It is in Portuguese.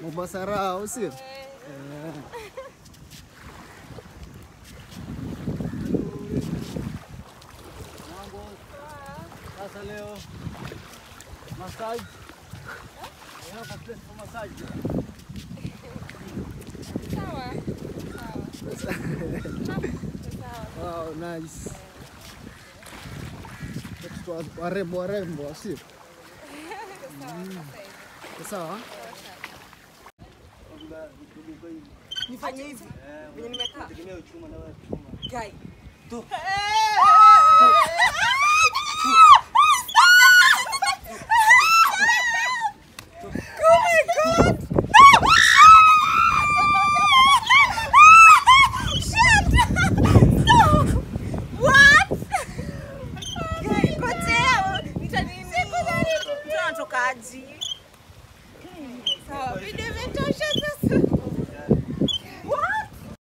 Mombasa raha, au sio? Sasa leo massage. We have a place for massage. Sawa. Sawa. Wow, nice. Watoto wa- warembo warembo, sio? Sawa. Nifanye hivi venye nimekaa. Tegemea uchuma na wewe chuma. Guy. Sawa, imetosha